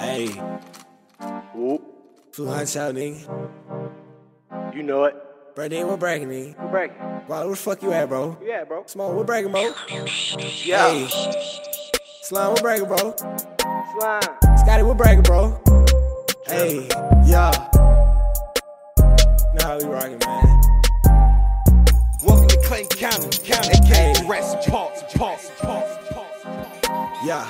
Hey, Whoop. Flu Hunt out, nigga. You know it. Bro, they ain't bragging, nigga. We're breaking. Wow, where the fuck you at, bro? Yeah, bro. Smoke, we're bragging, bro. Yeah. Hey. Slime, we're bragging, bro. Slime. Scotty, we're bragging, bro. Hey, yeah. Now we rocking, man. Welcome to Clayton County, County, Hey. aka Jurassic Park, Park, Park, Park. Yeah.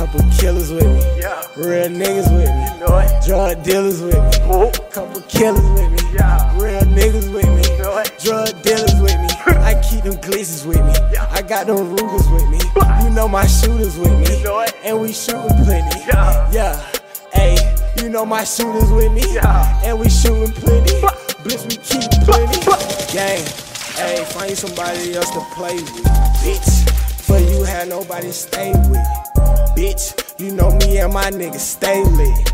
Couple killers with me. Yeah. Real niggas with me. You know it. Drug dealers with me. Whoop. Couple killers with me. Yeah. Real niggas with me. know it. Drug dealers with me. I keep them glizzies with me. Yeah. I got them Rugers with me. You know my shooters with me. You know it. And we shooting plenty. Yeah. Yeah. Hey, you know my shooters with me. Yeah. And we shooting plenty. Blitz, we keep plenty. Gang. Hey, find you somebody else to play with. Bitch. For you had nobody stay with. Bitch, you know me and my niggas stay lit.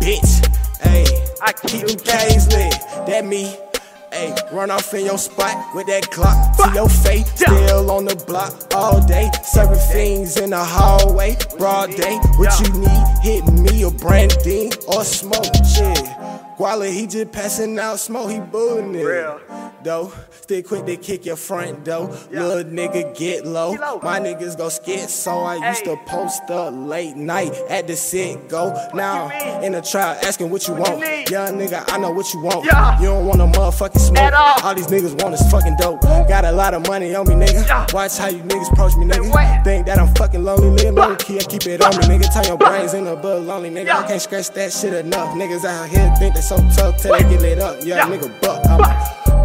Bitch, hey, I keep them K's lit. That me. Hey, run off in your spot with that clock to your face. Still on the block all day. Serving fiends in the hallway. Broad day. What you need? Hit me or Brandine or smoke. Shit. Guala, he just passing out smoke. He booing it. Real. Though, still quick to kick your front door. Yeah. Little nigga get low. Low. My niggas go skit, so I used to post up late night at the sit go. Now in the trial asking what you What want. need? Young nigga, I know what you want. Yeah. You don't want no motherfucking smoke. At all. all these niggas want is fucking dope. Got a lot of money on me, nigga. Yeah. Watch how you niggas approach me, nigga. Think that I'm fucking lonely, live low key. I keep it on me, nigga. Turn your brains in into bull lonely, nigga. Yeah. I can't scratch that shit enough. Niggas out here think so tough till they get lit up. Yeah, Yeah. nigga, buck. I'm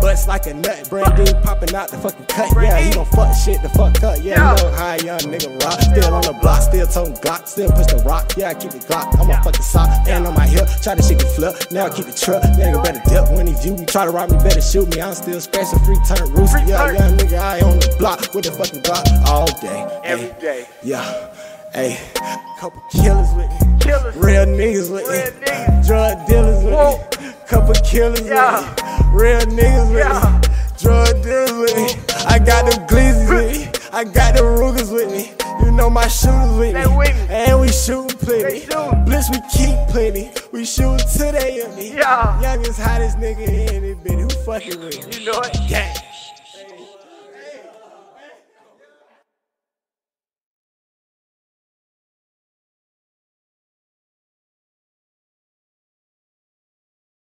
bust like a nut. Brandine popping out the fucking cut. Yeah, he gon' fuck shit the fuck up. Yeah, you know how young nigga rock. Still on the block, still toting Glock, still push the rock. Yeah, I keep it Glock. I'm a fucking sock. And on my hip, try to shit the flip. Now I keep the truck. Nigga better dip when he view me. Try to rob me, better shoot me. I'm still scratching free turn rooster. Yeah, young nigga, I on the block with the fucking Glock all day. Every Ay, day. Yeah, hey, couple killers with me. Killers. Real niggas with Real me. niggas. Drug Couple killers Yeah. with me. Real niggas with Yeah. me. Drug dealers with me. I got them glizzies with me. I got them Rugers with me. You know my shooters with me. With me. And we shooting plenty. Shootin'. Blitz, we keep plenty. We shooting till they empty. Yeah. Youngest, hottest nigga in it, bitch. Who fucking with me? You know it. Gang.